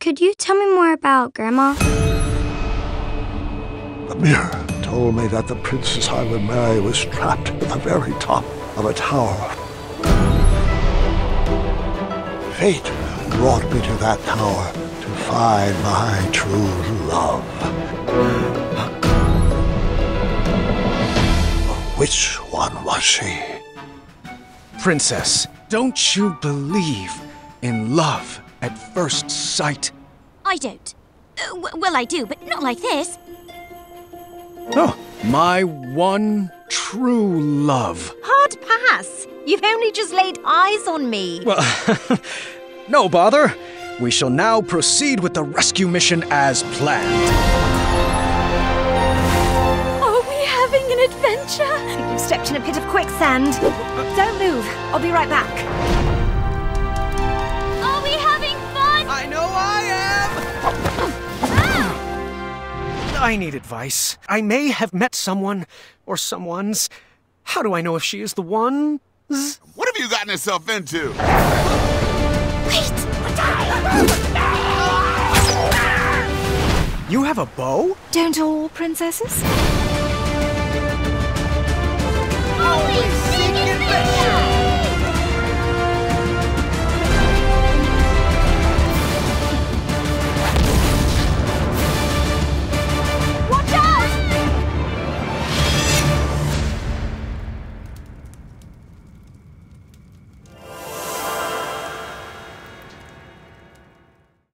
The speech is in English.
Could you tell me more about Grandma? The mirror told me that the princess I would marry was trapped at the very top of a tower. Fate brought me to that tower to find my true love. Which one was she? Princess, don't you believe in love at first sight? I don't. Uh, w- well, I do, but not like this. Oh, my one true love. Hard pass. You've only just laid eyes on me. Well, no bother. We shall now proceed with the rescue mission as planned. Are we having an adventure? You've stepped in a pit of quicksand. Don't move. I'll be right back. I need advice. I may have met someone or someone's. How do I know if she is the one? What have you gotten yourself into? Wait! You have a bow? Don't all princesses?